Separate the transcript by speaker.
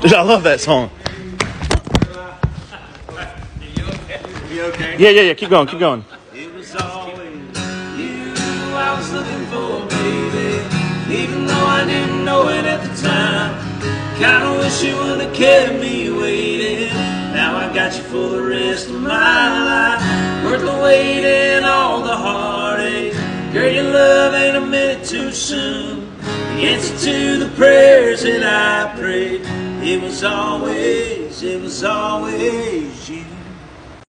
Speaker 1: Dude, I love that song.
Speaker 2: You okay?
Speaker 1: Yeah, yeah, yeah. Keep going, keep going.
Speaker 3: It was always you I was looking for, baby. Even though I didn't know it at the time. Kinda wish you would have kept me waiting. Now I got you for the rest of my life. Worth the wait and all the heartache. Girl, your love ain't a minute too soon. The answer to the prayers that I prayed. It was always, it was always you.